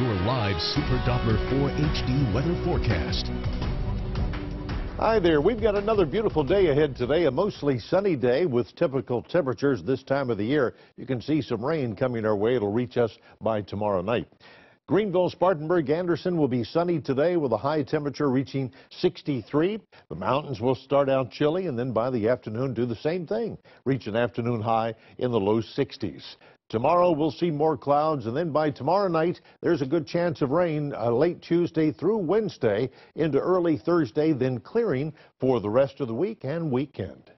Super Doppler 4 HD weather forecast. Hi there. We've got another beautiful day ahead today, a mostly sunny day with typical temperatures this time of the year. You can see some rain coming our way. It'll reach us by tomorrow night. Greenville, Spartanburg, Anderson will be sunny today with a high temperature reaching 63. The mountains will start out chilly and then by the afternoon do the same thing, reach an afternoon high in the low 60s. Tomorrow we'll see more clouds, and then by tomorrow night, there's a good chance of rain uh, late Tuesday through Wednesday into early Thursday, then clearing for the rest of the week and weekend.